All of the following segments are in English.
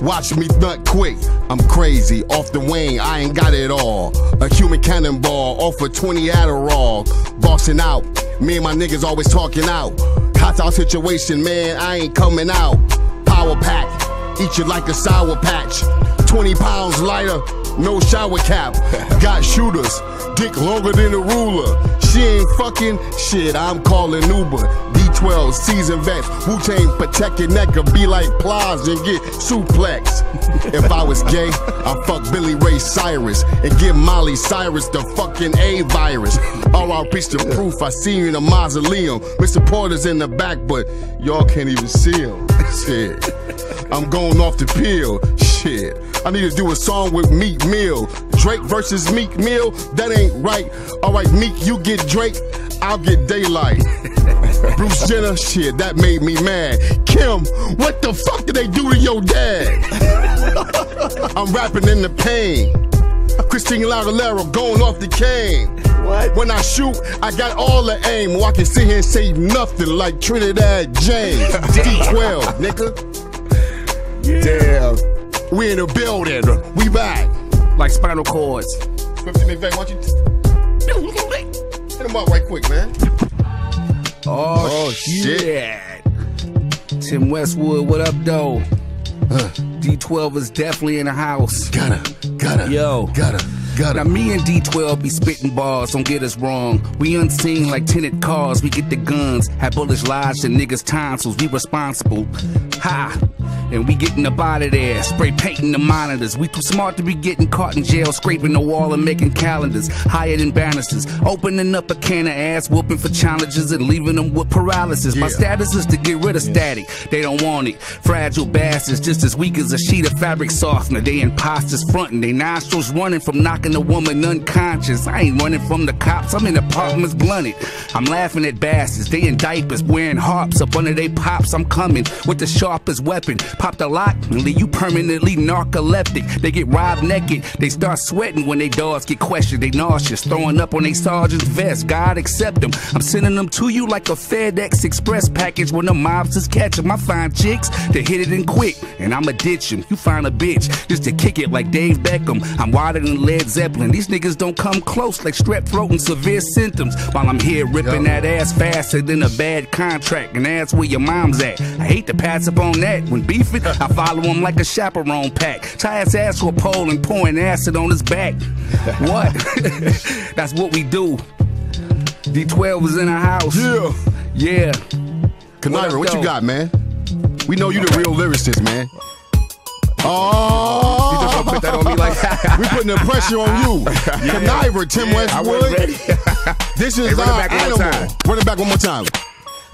Watch me nut quick. I'm crazy, off the wing, I ain't got it all. A human cannonball, off a 20 Adderall. Bossing out, me and my niggas always talking out. Hot out situation, man, I ain't coming out. Power pack, eat you like a sour patch. 20 pounds lighter, no shower cap. Got shooters, dick longer than a ruler. She ain't fucking shit, I'm calling Uber. D12, season vets, Wu Tang protect your neck or be like Plies and get suplex. If I was gay, I'd fuck Billy Ray Cyrus and give Molly Cyrus the fucking A virus. All our piece of proof, I see you in a mausoleum. Mr. Porter's in the back, but y'all can't even see him. Shit. I'm going off the pill. Shit. I need to do a song with Meek Mill. Drake versus Meek Mill, that ain't right. Alright, Meek, you get Drake, I'll get daylight. Bruce Jenner, shit, that made me mad. Kim, what the fuck did they do to your dad? I'm rapping in the pain. Christina Aguilera going off the cane. What? When I shoot, I got all the aim. Or I can sit here and say nothing like Trinidad James. D12, nigga. Yeah. Damn. We in the building. We back. Like spinal cords. Swifty McVay, why don't you hit him up right quick, man? Oh, Oh, shit. Tim Westwood, what up, though? D12 is definitely in the house. Gotta, gotta, Yo. gotta, gotta. Now me and D12 be spitting bars, don't get us wrong. We unseen like tinted cars, we get the guns. Have bullets lodged in niggas' tonsils, we responsible. Ha! And we getting up out of there, spray painting the monitors. We too smart to be getting caught in jail, scraping the wall and making calendars. Higher than banisters, opening up a can of ass, whooping for challenges and leaving them with paralysis. My status is to get rid of static, they don't want it. Fragile bastards, just as weak as a sheet of fabric softener. They imposters fronting, they nostrils running from knocking a woman unconscious. I ain't running from the cops, I'm in apartments blunted. I'm laughing at bastards, they in diapers, wearing harps up under they pops. I'm coming with the sharpest weapon. Pop the lock and leave you permanently narcoleptic. They get robbed naked, they start sweating when they dogs get questioned. They nauseous, throwing up on they sergeant's vest. God accept them. I'm sending them to you like a FedEx Express package when the mobsters catch. I find chicks that hit it in quick, and I'ma ditch them. You find a bitch just to kick it like Dave Beckham. I'm wider than Led Zeppelin. These niggas don't come close like strep throat and severe symptoms. While I'm here ripping that ass faster than a bad contract, and that's where your mom's at. I hate to pass up on that. When beefing, I follow him like a chaperone pack. Tie his ass to a pole and pouring acid on his back. What? that's what we do. D12 is in the house. Yeah. Yeah. Kuniva, what though? you got, man? We know you the real lyricist, man. Oh, Just put that on me like we putting the pressure on you. Kuniva, Tim I wasn't Westwood. This is Hey, run it our animal. Run it back one more time.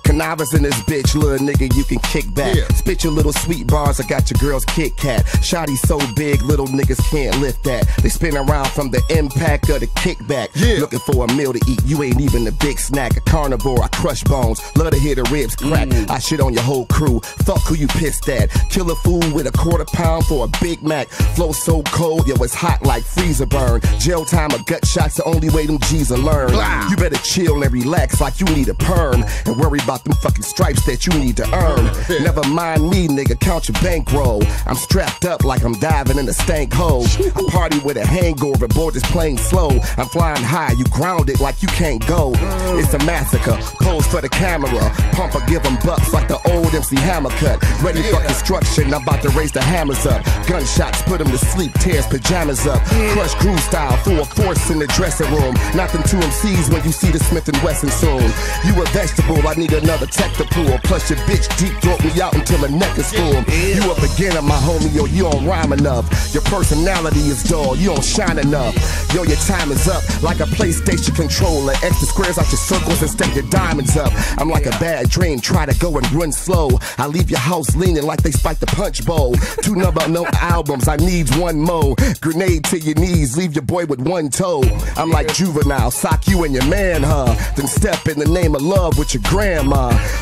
Kuniva's in this bitch, little nigga, you can kick back. Yeah. Spit your little sweet bars, I got your girl's Kit Kat. Shotty so big, little niggas can't lift that. They spin around from the impact of the kickback. Yeah. Looking for a meal to eat, you ain't even a big snack. A carnivore, I crush bones. Love to hear the ribs crack. Mm. I shit on your whole crew. Fuck who you pissed at. Kill a fool with a quarter pound for a Big Mac. Flow so cold, yo, it's hot like freezer burn. Jail time or gut shots, the only way them G's will learn. Blah. You better chill and relax like you need a perm. And worry about them fucking stripes that you need to earn. Never mind me, nigga, count your bankroll. I'm strapped up like I'm diving in a stank hole. I party with a hangover, board is playing slow. I'm flying high, you grounded like you can't go. It's a massacre, pose for the camera. Pump Pumper give 'em bucks like the old MC Hammer cut. Ready for construction, I'm about to raise the hammers up. Gunshots put 'em to sleep, tears pajamas up. Krush Groove style, full force in the dressing room. Nothing to MCs when you see the Smith and Wesson soon. You a vegetable, I need another tech to pull. Plus your bitch deep throat me out until the neck is full. You a beginner, my homie, yo, you don't rhyme enough. Your personality is dull, you don't shine enough. Yo, your time is up like a PlayStation controller. Extra squares out your circles and stack your diamonds up. I'm like a bad dream, try to go and run slow. I leave your house leaning like they spiked the punch bowl. Two number no albums, I need one more. Grenade to your knees, leave your boy with one toe. I'm like juvenile, sock you and your man, huh? Then step in the name of love with your grandma.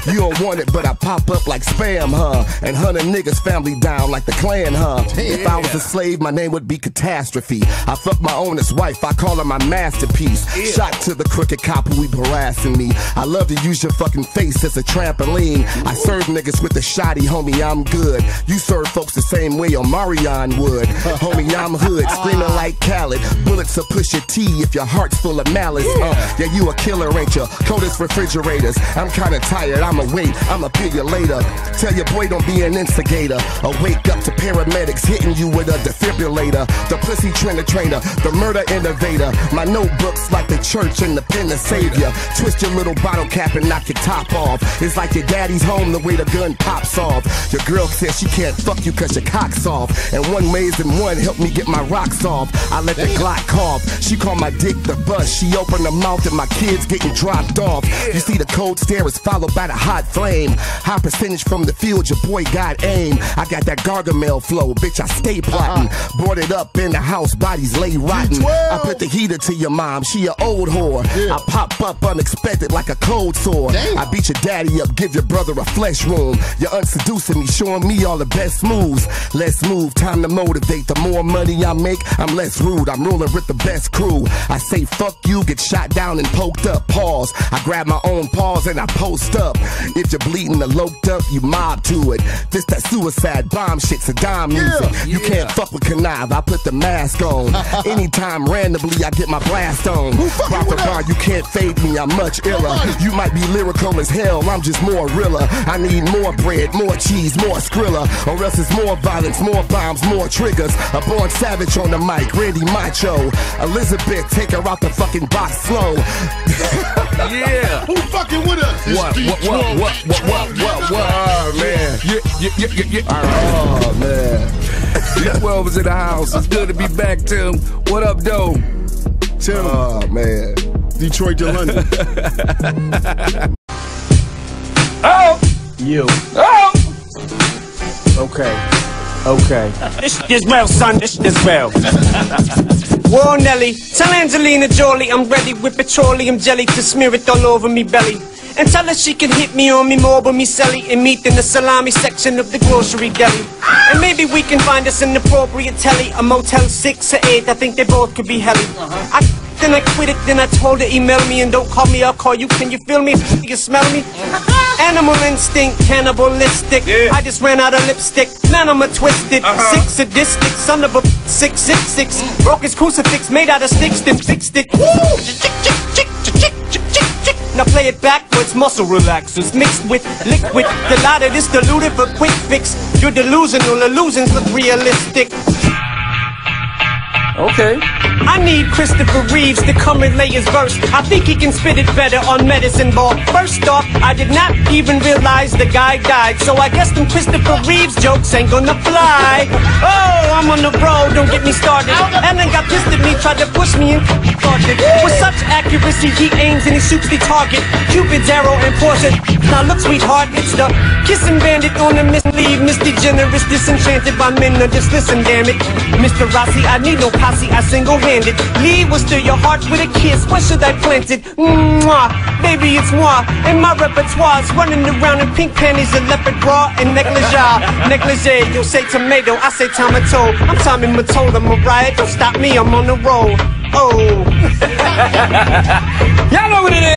You don't want it, but I pop up like spam, huh? And hunt a nigga's family down like the clan, huh? If I was a slave, my name would be Catastrophe. I fuck my owner's wife, I call her my masterpiece. Shot to the crooked cop who be harassing me. I love to use your fucking face as a trampoline. I serve niggas with the shoddy, homie, I'm good. You serve folks the same way Omarion would. homie, I'm hood, screaming like Khaled. Bullets will push your T if your heart's full of malice. Uh, yeah, you a killer, ain't you? Coldest refrigerators. I'm kinda tired, I'ma wait, I'ma peel you later. Tell your boy don't be an instigator. Or wake up to paramedics hitting you with a defibrillator. The pussy trainer trainer, the murder innovator. My notebooks like the church and the pen of savior. Twist your little bottle cap and knock your top off. It's like your daddy's home the way the gun pops off. Your girl says she can't fuck you cause your cock's off. And one ways and one help me get my rocks off. I let the Glock cough. She called my dick the bus. She opened her mouth and my kids getting dropped off. You see the cold stare is followed by the hot flame. High percentage from the field, your boy got aim. I got that Gargamel flow, bitch. I stay plotting. Brought it up in the house, bodies lay rotten. I put the heater to your mom, she a old whore. I pop up unexpected like a cold sore. I beat your daddy up, give your brother a flesh room. You're unseducing me, showing me all the best moves. Let's move, time to motivate. The more money I make, I'm less rude. I'm rolling with the best crew. I say fuck you, get shot down and poked up. Pause. I grab my own paws and I post up. If you're bleeding or loped up, you mob to it. This that suicide bomb shit, Saddam music. You can't fuck with connive. I put the mask on. Anytime randomly I get my blast on. Proper bar, you can't fade me. I'm much iller. You might be lyrical as hell. I'm just more realer. I need more bread, more cheese, more skrilla, or else it's more violence, more bombs, more triggers. A born savage on the mic, Randy Macho. Elizabeth, take her out the fucking box slow. Yeah. Who fucking with us? It's What, what, what, what, what, what, what, what? Oh man. Yeah, yeah, yeah, yeah, yeah. Oh man. Yeah, 12 is in the house. It's good to be back, Tim. What up, though? Tim, Oh man. Detroit to London. Oh! You. Oh! Okay. Okay. This is well, son. This is well. Whoa, Nelly. Tell Angelina Jolie I'm ready with petroleum jelly to smear it all over me belly. And tell her she can hit me on me more me selly and meet in the salami section of the grocery deli. And maybe we can find us an appropriate telly, a Motel 6 or 8. I think they both could be helly. I then I quit it, then I told her email me and don't call me, I'll call you. Can you feel me? You smell me? Uh-huh. Animal instinct, cannibalistic. I just ran out of lipstick, of 'em are twisted. Uh-huh. Sick sadistic, son of a six six six. Broke his crucifix, made out of sticks, then fixed it. Chick, Now play it backwards, muscle relaxers mixed with liquid. The lighter is diluted for quick fix. You're delusional, illusions look realistic. Okay. I need Christopher Reeves to come and lay his verse. I think he can spit it better on medicine ball. First off, I did not even realize the guy died. So I guess them Christopher Reeves jokes ain't gonna fly. Oh, I'm on the road, don't get me started. Ellen got pissed at me, tried to push me and. With such accuracy, he aims and he shoots the target. Cupid's arrow and Porsche. Now look, sweetheart, it's the kissing bandit on the mislead. Mr. Generous, disenchanted by men. Now just listen, damn it. Mr. Rossi, I need no posse, I single-handed. Will steal your heart with a kiss. Where should I plant it? Mwah, baby, it's moi. And my repertoire's running around in pink panties, a leopard bra, and negligee. Negligee, you'll say tomato, I say tomato. I'm Tommy Mottola, Mariah, don't stop me, I'm on the roll. Oh. Y'all know what it